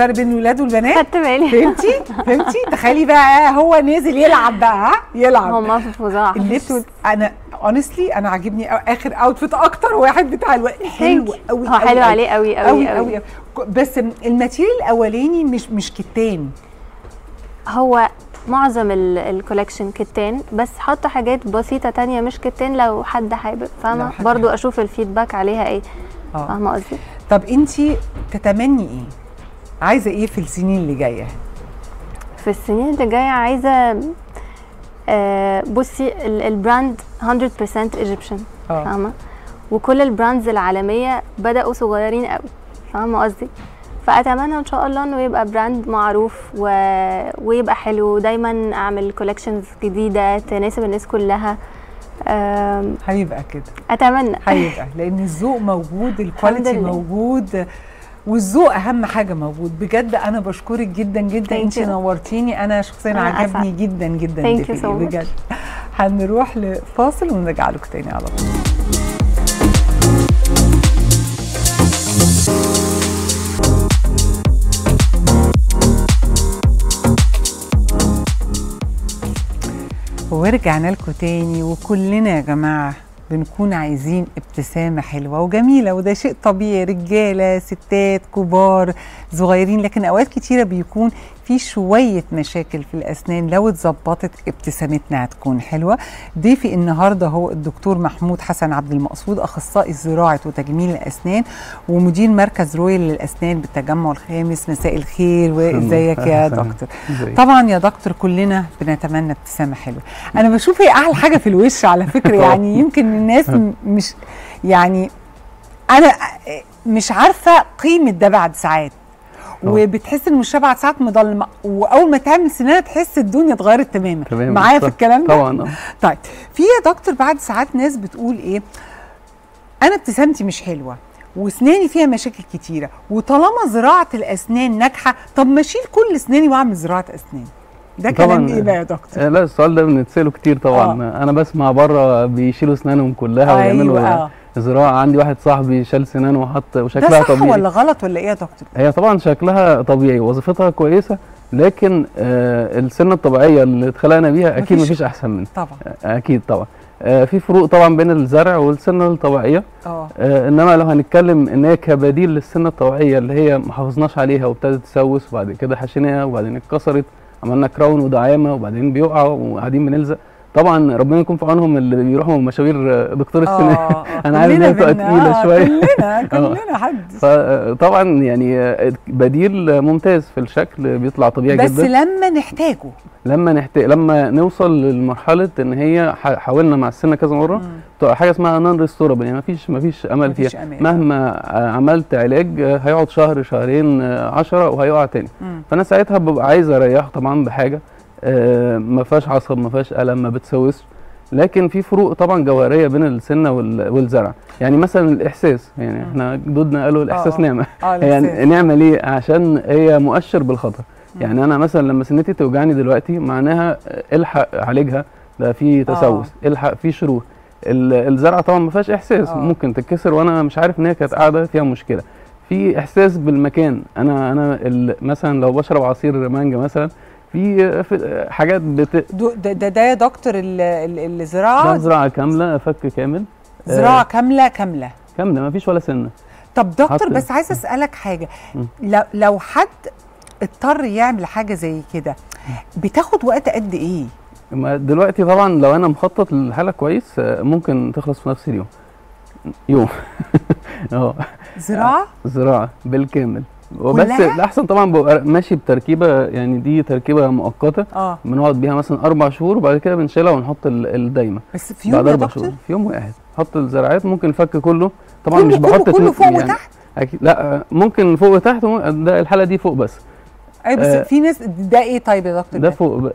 الفرق بين الولاد والبنات؟ خدت بالي. فهمتي؟ فهمتي؟ تخيلي بقى هو نازل يلعب بقى ها؟ يلعب. هما في فظاع. اللبس أنا honestly أنا عاجبني آخر outfit أكتر واحد بتاع الوقت حلو قوي هو حلو عليه قوي قوي قوي بس ال material الأولاني مش مش كتان. هو معظم ال- ال collection كتان بس حطوا حاجات بسيطة تانية مش كتان لو حد حابب حد برضو. أشوف ال feedback عليها إيه. آه. فاهمة قصدي؟ طب انت تتمني إيه؟ عايزة إيه في السنين اللي جاية؟ في السنين اللي جاية عايزة آه بصي ال- ال brand 100% Egyptian آه. فاهمة؟ وكل ال brands العالمية بدأوا صغيرين قوي فاهمة قصدي؟ فأتمنى إن شاء الله إنه يبقى brand معروف و... ويبقى حلو. دايما أعمل collections جديدة تناسب الناس كلها. هيبقى كده. أتمنى. هيبقى لأن الذوق موجود [LAUGHS] الكواليتي. موجود. والذوق أهم حاجة موجود. بجد أنا بشكرك جدا جدا. انت. نورتيني. أنا شخصيا عجبني. جدا جدا so. بجد. هنروح لفاصل ونرجع لكم تاني على طول. ورجعنا لكم تاني. وكلنا يا جماعة بنكون عايزين ابتسامة حلوة وجميلة وده شيء طبيعي رجالة ستات كبار صغيرين لكن أوقات كتيرة بيكون في شوية مشاكل في الأسنان لو اتظبطت ابتسامتنا هتكون حلوة. ضيفي النهاردة هو الدكتور محمود حسن عبد المقصود أخصائي زراعة وتجميل الأسنان ومدير مركز رويال للأسنان بالتجمع الخامس. مساء الخير وإزيك يا. دكتور؟ طبعا يا دكتور كلنا بنتمنى ابتسامة حلوة. أنا بشوف هي أحلى حاجة في الوش على فكرة. [LAUGHS] يعني يمكن الناس مش يعني أنا مش عارفة قيمة ده بعد ساعات. وبتحس إن بعد ساعات مضلمه وأول ما تعمل سنانها تحس الدنيا اتغيرت تماما. تمام معايا في. الكلام ده؟ طبعا آه. طيب في يا دكتور بعد ساعات ناس بتقول إيه؟ أنا ابتسامتي مش حلوة وأسناني فيها مشاكل كتيرة وطالما زراعة الأسنان ناجحة طب ما أشيل كل أسناني وأعمل زراعة أسنان. ده طبعاً. كلام إيه بقى يا دكتور؟ لا السؤال ده بنتسأله كتير طبعا. آه. أنا بسمع بره بيشيلوا أسنانهم كلها ويعملوا أيوه آه. زراعه عندي واحد صاحبي شال سنانه وحط ده وشكلها صح طبيعي. ولا غلط ولا إيه يا دكتور؟ هي طبعا شكلها طبيعي وظيفتها كويسة لكن آه السنة الطبيعية اللي اتخلقنا بيها أكيد مفيش- مفيش أحسن منها. طبعا. آه، أكيد طبعا. آه في فروق طبعا بين الزرع والسنة الطبيعية. آه. آه إنما لو هنتكلم إن هي كبديل للسنة الطبيعية اللي هي ما حافظناش عليها وابتدت تسوس وبعد كده حشيناها وبعدين اتكسرت عملنا crown ودعامة وبعدين بيقع وقاعدين بنلزق. طبعا ربنا يكون في عونهم اللي بيروحوا مشاوير آه، دكتور السنان آه، آه. [LAUGHS] أنا عارف إنها بتبقى آه، شوية. كلنا [LAUGHS] كلنا حد فطبعا يعني آه، بديل ممتاز في الشكل بيطلع طبيعي بس جدا لما نحتاجه لما نحتاج لما نوصل لمرحلة إن هي حاولنا مع السنة كذا مرة. تبقى حاجة اسمها non-restorable يعني مفيش مفيش أمل مفيش فيها أمان. مهما آه، عملت علاج آه، هيقعد شهر شهرين آه، عشرة وهيقع تاني مم. فأنا ساعتها ببقى عايز أريحه طبعا بحاجة آه، ما فيهاش عصب ما فيهاش ألم ما بتسوسش لكن في فروق طبعا جوهرية بين السنة وال- والزرع. يعني مثلا الإحساس يعني إحنا جدودنا قالوا الإحساس آه. نعمة. آه [LAUGHS] يعني. نعمل إيه عشان هي مؤشر بالخطر. يعني أنا مثلا لما سنتي توجعني دلوقتي معناها الحق عالجها ده في تسوس الحق في شروخ ال- الزرعه طبعا ما فيهاش إحساس. آه. ممكن تتكسر وأنا مش عارف إن هي كانت قاعدة فيها مشكلة. في إحساس بالمكان. أنا أنا مثلا لو بشرب عصير مانجا مثلا في في حاجات بت ده ده, يا دكتور ال- ال- ده الزراعة. زراعة كاملة فك كامل. زراعة كاملة كاملة. كاملة ما فيش ولا سنة. طب دكتور بس عايزة أسألك حاجة. لو لو حد اضطر يعمل حاجة زي كده بتاخد وقت قد إيه؟ ما دلوقتي طبعا لو أنا مخطط للحاله كويس آه، ممكن تخلص في نفس اليوم. [LAUGHS] يوم. [LAUGHS] آه زراعة؟ زراعة بالكامل. وبس؟ الاحسن طبعا ببقى ماشي بتركيبة يعني دي تركيبة مؤقتة آه. بنقعد بيها مثلا أربع شهور وبعد كده بنشيلها ونحط ال- الدايمه بس في يوم بعد يا أربع شهور. في يوم واحد. حط الزراعات ممكن الفك كله. طبعا كله مش كله بحط كله اتنين- فوق يعني وتحت؟ أكيد لا ممكن فوق وتحت ده الحالة دي فوق بس. أي بس آه. في ناس ده إيه طيب يا دكتور ده فوق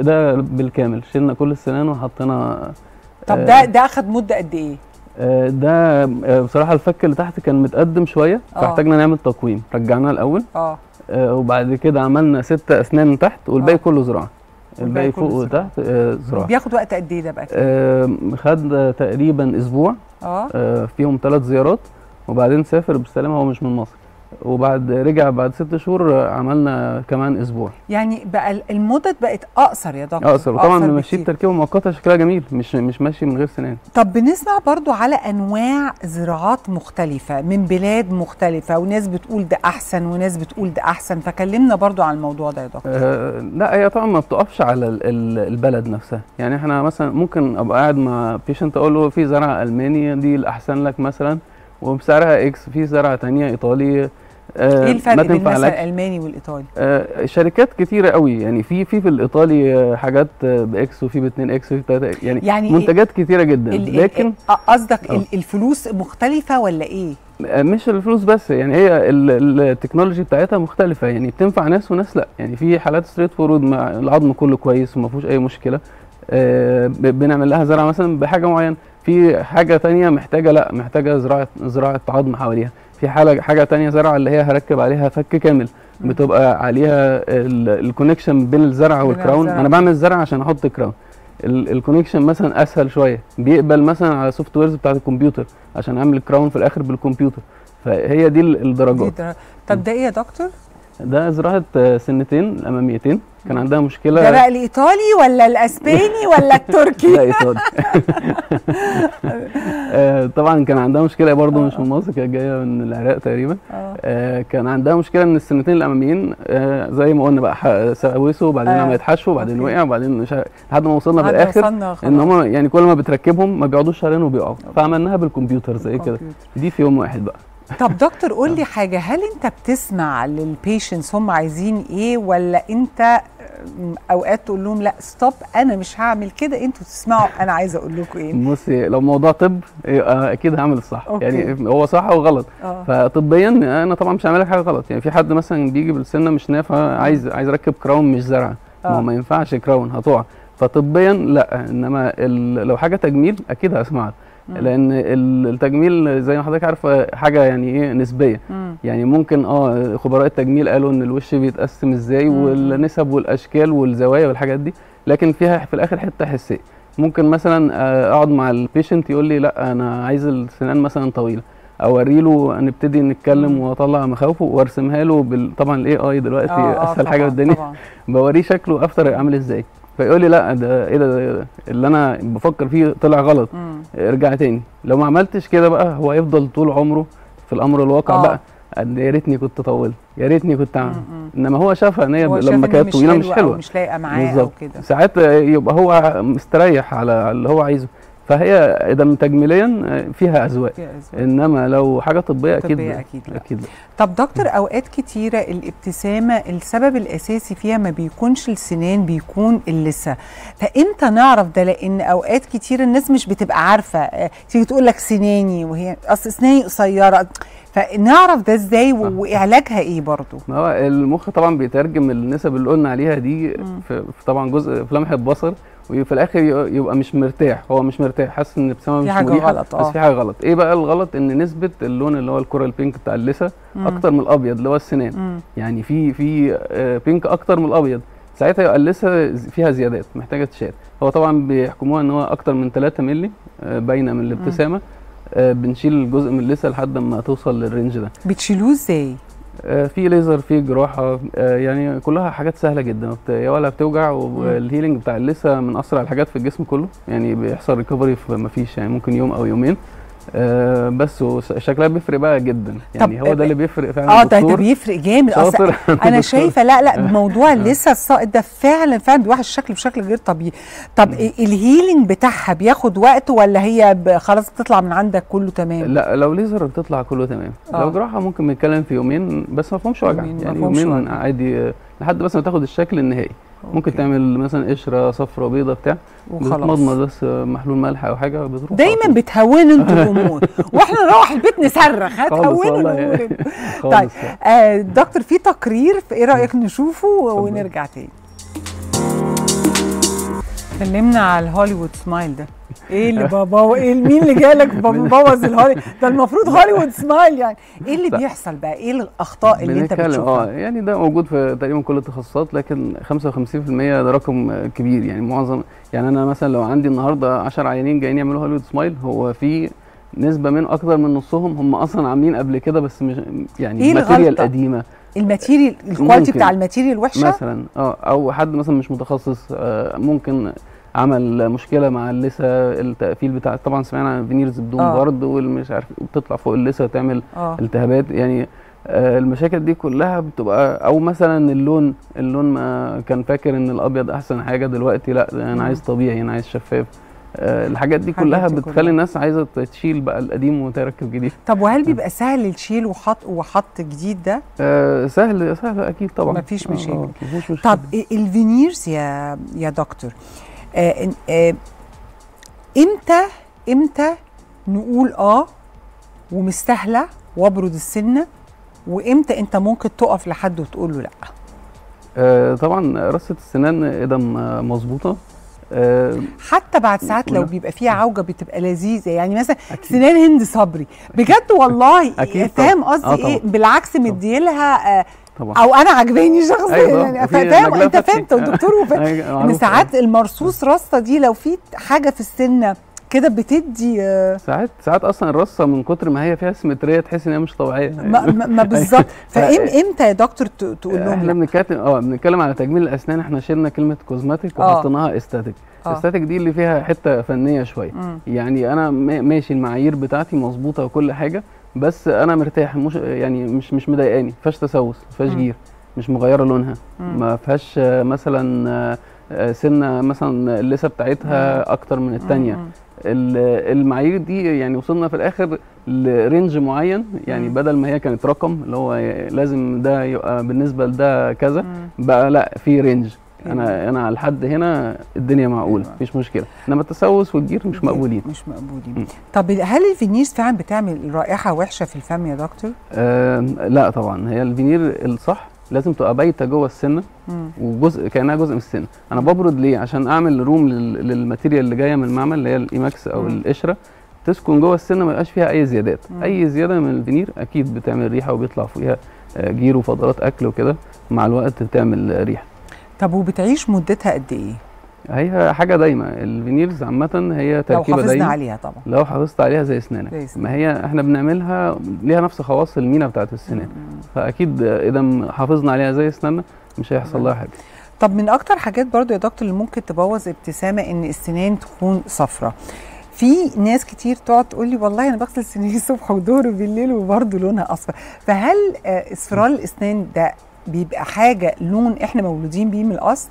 ده بالكامل. شلنا كل السنان وحطينا طب آه، ده ده أخد مدة قد إيه؟ ده آه، بصراحة الفك اللي تحت كان متقدم شوية آه. فاحتاجنا نعمل تقويم رجعناه الأول آه آه، وبعد كده عملنا ست أسنان تحت والباقي آه. كله زراعة الباقي فوق. وتحت آه، زراعة بياخد وقت قد إيه ده بقى؟ آه، خد تقريبا أسبوع آه آه، فيهم ثلاث زيارات وبعدين سافر بالسلامه هو مش من مصر وبعد رجع بعد ست شهور عملنا كمان أسبوع. يعني بقى ال- المدد بقت أقصر يا دكتور. أقصر وطبعا أقصر ماشي بكتير. تركيبه مؤقته شكلها جميل مش مش ماشي من غير سنان. طب بنسمع برضو على أنواع زراعات مختلفة من بلاد مختلفة وناس بتقول ده أحسن وناس بتقول ده أحسن. فكلمنا برضو عن الموضوع ده يا دكتور. آه، لا هي طبعا ما بتقفش على ال- ال- البلد نفسها. يعني إحنا مثلا ممكن أبقى قاعد مع patient أقول له في زرعه ألماني دي الأحسن لك مثلا. وبسعرها X في زرعة تانية ايطالي آه، إيه الفرق بين مثلا. الالماني والإيطالي؟ آه، شركات كتيرة قوي يعني في في في الإيطالي آه، حاجات آه، ب X وفي باتنين X وفي تلاتة X، يعني, يعني منتجات كتيرة جدا. ال- لكن قصدك. ال- الفلوس مختلفة ولا إيه؟ مش الفلوس بس يعني هي ال- ال- ال technology بتاعتها مختلفة يعني بتنفع ناس وناس لأ. يعني في حالات straightforward العظم كله كويس وما فيهوش أي مشكلة. آه، ب- بنعمل لها زرعة مثلا بحاجة معينة. في حاجة تانية محتاجة لا محتاجة زراعة زراعة عظم حواليها. في حاجة حاجة تانية زرعة اللي هي هركب عليها فك كامل. بتبقى عليها ال connection بين الزرعه وال crown. أنا بعمل زرعه عشان أحط crown ال connection مثلا أسهل شوية بيقبل مثلا على softwares بتاعت الكمبيوتر عشان أعمل ال crown في الآخر بالكمبيوتر. فهي دي ال- دي الدرجات در- طب ده إيه يا دكتور؟ ده زراعة سنتين الاماميتين كان عندها مشكلة ده بقى الإيطالي ولا الأسباني [LAUGHS] ولا التركي لا إيطالي [LAUGHS] آه، طبعا كان عندها مشكلة برضه مش من مصر كانت جاية من العراق تقريبا آه. آه، كان عندها مشكلة إن السنتين الأماميين آه، زي ما قلنا بقى سوسوا وبعدين آه. عملت حشو وبعدين. وقع وبعدين لحد ما وصلنا في لحد ما الآخر وصلنا إن. هم يعني كل ما بتركبهم ما بيقعدوش شهرين وبيقعوا فعملناها بالكمبيوتر زي كده. دي في يوم واحد بقى طب دكتور قول لي حاجة هل انت بتسمع لل patients هم عايزين إيه ولا انت اوقات تقول لهم لا stop أنا مش هعمل كده أنتوا تسمعوا أنا عايزه أقول لكم إيه؟ بصي لو موضوع طب يبقى أكيد هعمل الصح. okay. يعني هو صح وغلط. آه. فطبيا أنا طبعا مش هعمل لك حاجة غلط. يعني في حد مثلا بيجي بالسنة مش نافع عايز عايز اركب crown مش زرعه ما آه. هو ما ينفعش crown هتقع. فطبيا لا انما لو حاجة تجميل أكيد هسمعك مم. لأن ال- التجميل زي ما حضرتك عارفة حاجة يعني إيه نسبية مم. يعني ممكن آه خبراء التجميل قالوا إن الوش بيتقسم إزاي مم. والنسب والأشكال والزوايا والحاجات دي لكن فيها في الآخر حتة حسية ممكن مثلا آه، أقعد مع ال patient يقول لي لأ أنا عايز السنان مثلا طويلة أوري له نبتدي نتكلم. وأطلع مخاوفه وأرسمها له بال... طبعا ال AI دلوقتي آه، آه، أسهل حاجة في الدنيا. بوريه شكله أفتر عامل إزاي فيقول لي لا ده إيه ده, اللي أنا بفكر فيه طلع غلط مم. ارجع تاني لو ما عملتش كده بقى هو يفضل طول عمره في الأمر الواقع آه. بقى قد يا ريتني كنت طولت يا ريتني كنت عامل. إنما هو شافها إن هي لما كانت طويلة مش حلوة مش لايقة معاه أو. كده ساعات يبقى هو مستريح على اللي هو عايزه فهي إذا تجميليا فيها أذواق فيها أزواج. إنما لو حاجة طبية أكيد طبية لا. أكيد لا. أكيد. طب دكتور أوقات كتيرة الابتسامة السبب الأساسي فيها ما بيكونش السنان بيكون اللثة فإمتى نعرف ده لأن أوقات كتير الناس مش بتبقى عارفة آه، تيجي تقول لك سناني وهي أصل سناني قصيرة فنعرف ده إزاي صح. وعلاجها إيه برضو ما هو المخ طبعا بيترجم النسب اللي قلنا عليها دي في طبعا جزء في لمح البصر وفي الآخر يبقى مش مرتاح. هو مش مرتاح حاسس إن الابتسامه في مش حاجة مريحة غلط، بس آه. في حاجة غلط. إيه بقى الغلط؟ إن نسبة اللون اللي هو الكورال بينك بتاع اللثة مم. أكتر من الأبيض اللي هو السنان. مم. يعني في في آه، بينك أكتر من الأبيض. ساعتها يبقى اللثة فيها زيادات محتاجة تشال هو طبعا بيحكموها إن هو أكتر من 3 مللي آه، باينة من الابتسامة. آه، بنشيل جزء من اللثة لحد ما توصل لل range ده. بتشيلوه إزاي؟ آه، في ليزر في جراحة آه، يعني كلها حاجات سهلة جدا. ولا بتوجع وال healing بتاع اللثة من أسرع الحاجات في الجسم كله. يعني بيحصل recovery ما فيش يعني ممكن يوم أو يومين. آه، بس شكلها بيفرق بقى جدا. يعني طب، هو ده اللي بيفرق فعلا آه ده ده بيفرق جامد. أصل شاطر. أنا. [LAUGHS] شايفة لا لا [LAUGHS] موضوع اللثه الساقط ده فعلا فعلا بيوحش الشكل بشكل غير طبيعي. طب ال- ال healing بتاعها بياخد وقت ولا هي خلاص بتطلع من عندك كله تمام؟ لا لو ليزر بتطلع كله تمام. آه. لو جراحة ممكن نتكلم في يومين بس ما فيهمش وجع. يعني يومين. عادي آه، لحد بس ما تاخد الشكل النهائي. ممكن okay. تعمل مثلا قشرة صفرا بيضة بتاع وخلاص. بتمضمض بس محلول ملح أو حاجة بتروح دايما. بتهونوا أنتوا الأمور. [LAUGHS] وإحنا نروح البيت نصرخ. هتهونوا. الأمور. [LAUGHS] طيب آه دكتور في تقرير إيه رأيك نشوفه ونرجع تاني؟ كلمنا على ال Hollywood smile ده. إيه اللي [LAUGHS] بابا إيه مين اللي جالك مبوظ الهولي ده المفروض Hollywood [LAUGHS] smile يعني. إيه اللي. بيحصل بقى؟ إيه الأخطاء اللي أنت بنتكلم آه بتشوفها يعني ده موجود في تقريبا كل التخصصات لكن 55% ده رقم كبير. يعني معظم يعني أنا مثلا لو عندي النهارده 10 عيانين جايين يعملوا Hollywood smile هو في نسبة من أكتر من نصهم هم أصلا عاملين قبل كده بس مش يعني إيه material الغلطة؟ قديمه ال material ال quality. بتاع ال material وحشة؟ مثلا آه أو حد مثلا مش متخصص آه ممكن عمل مشكلة مع اللثه التقفيل بتاع طبعا سمعنا عن veneers بدون آه. برد والمش عارف بتطلع فوق اللثه تعمل آه التهابات يعني آه، المشاكل دي كلها بتبقى أو مثلا اللون اللون ما كان فاكر إن الأبيض أحسن حاجة دلوقتي لأ مم. أنا عايز طبيعي أنا عايز شفاف آه، الحاجات دي كلها بتخلي كلها. الناس عايزة تشيل بقى القديم وتركب جديد طب وهل بيبقى سهل الشيل وحط وحط جديد ده آه، سهل سهل أكيد طبعا مفيش آه، مشاكل. آه، مفيش مشكلة طب ال- الفينيرز يا يا دكتور آه آه إمتى إمتى نقول آه ومستاهلة وابرد السنة وإمتى أنت ممكن تقف لحد وتقول له لأ؟ آه، طبعا رصة السنان آه، مظبوطة. آه، حتى بعد ساعات لو بيبقى فيها عوجة بتبقى لذيذة. يعني مثلا أكيد. سنان هند صبري. بجد والله فاهم. قصدي آه إيه. بالعكس مديلها آه طبعا أو أنا عجباني شخصيا أيوة، يعني فاهم أنت. فهمت ودكتور وفاهم أيوة، ان. ساعات المرصوص رصة دي لو في حاجة في السنة كده بتدي آه، ساعات ساعات أصلا الرصة من كتر ما هي فيها سيمترية تحس ان هي مش طبيعية ما, ما, ما بالظبط [LAUGHS] فام إمتى يا دكتور تقول لهم إحنا؟ بنتكلم آه بنتكلم على تجميل الأسنان إحنا شلنا كلمة cosmetic آه. وحطيناها aesthetic آه. aesthetic دي اللي فيها حتة فنية شوية. يعني أنا ما- ماشي المعايير بتاعتي مظبوطة وكل حاجة بس أنا مرتاح مش يعني مش مش مضايقاني ما فيهاش تسوس ما فيهاش. جير مش مغيرة لونها. ما فيهاش مثلا آه، سنة مثلا اللثة بتاعتها أكتر من الثانية المعايير دي يعني وصلنا في الآخر ل range معين يعني مم. بدل ما هي كانت رقم اللي هو لازم ده يبقى بالنسبة لده كذا. بقى لا في range أنا أنا على الحد هنا الدنيا معقولة أيوة. مفيش مشكلة إنما التسوس والجير مش مقبولين مش مقبولين. طب هل ال veneers فعلا بتعمل رائحة وحشة في الفم يا دكتور؟ آه لا طبعا هي الفينير الصح لازم تبقى بايتة جوه السنة مم. وجزء كأنها جزء من السنة أنا. ببرد ليه عشان أعمل room لل- لل material اللي جاية من المعمل اللي هي ال E-max أو مم. القشرة تسكن جوه السنة ما يبقاش فيها أي زيادات مم. أي زيادة من الفينير أكيد بتعمل ريحة وبيطلع فيها آه، جير وفضلات أكل وكده مع الوقت بتعمل ريحة طب وبتعيش مدتها قد إيه؟ هي حاجة دايمة ال veneers عامة هي لو تركيبة حافظنا دايمة. عليها طبعا. لو حافظت عليها زي أسنانك. ما هي إحنا بنعملها ليها نفس خواص المينا بتاعت السنان. فأكيد إذا حافظنا عليها زي أسناننا مش هيحصل لها حاجة. طب من أكتر حاجات برضو يا دكتور اللي ممكن تبوظ ابتسامة إن السنان تكون صفرة. في ناس كتير تقعد تقول لي والله أنا بغسل سناني [LAUGHS] الصبح وظهر وبالليل وبرضه لونها أصفر. فهل آه، اصفرار الأسنان ده بيبقى حاجة لون إحنا مولودين بيه من الأصل؟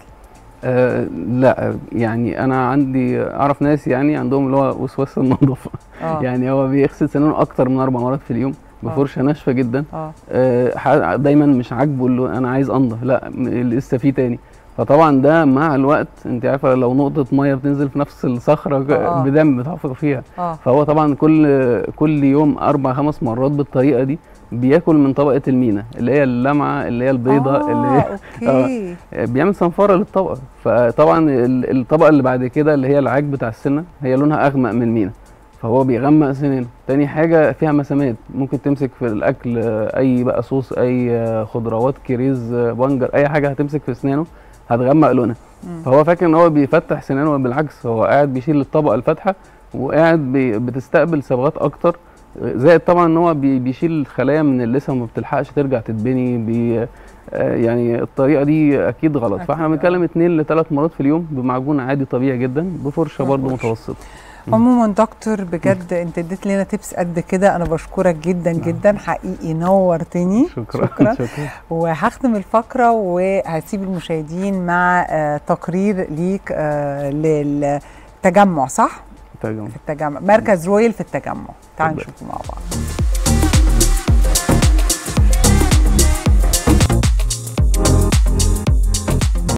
أه لا يعني أنا عندي أعرف ناس يعني عندهم اللي هو وسواس النظافة. آه. يعني هو بيغسل سنانه أكتر من أربع مرات في اليوم بفرشة ناشفة جدا. أه. ح- دايما مش عاجبه اللي أنا عايز أنضف لا لسه في تاني. فطبعا ده مع الوقت أنت عارفة لو نقطة مية بتنزل في نفس الصخرة آه. بدم بتحفر فيها. آه. فهو طبعا كل كل يوم أربع خمس مرات بالطريقة دي بياكل من طبقة المينا اللي هي اللمعة اللي هي البيضة اللي هي آه okay بيعمل صنفرة للطبقة. فطبعا ال- الطبقة اللي بعد كده اللي هي العاج بتاع السنة هي لونها أغمق من المينا. فهو بيغمق سنانه تاني حاجة فيها مسامات ممكن تمسك في الأكل آه، أي بقى صوص أي آه، خضروات كريز آه، بنجر أي حاجة هتمسك في اسنانه هتغمق لونها. فهو فاكر إن هو بيفتح سنانه بالعكس. هو قاعد بيشيل الطبقة الفاتحة وقاعد بتستقبل صبغات أكتر زائد طبعا إن هو بي بيشيل الخلايا من اللثة وما بتلحقش ترجع تتبني بي آه، يعني الطريقة دي أكيد غلط. أكيد، فإحنا. بنتكلم اتنين لثلاث مرات في اليوم بمعجون عادي طبيعي جدا بفرشة برضو. متوسطة. عموما دكتور بجد أنت اديت لنا تبس قد كده. أنا بشكرك جدا جدا. حقيقي نورتني. شكرا. شكرا. [LAUGHS] شكرا. وهختم الفقرة وهسيب المشاهدين مع آه، تقرير ليك آه، للتجمع صح؟ تمام. في التجمع مركز رويال في التجمع تعالوا اتفضل. نشوفه مع بعض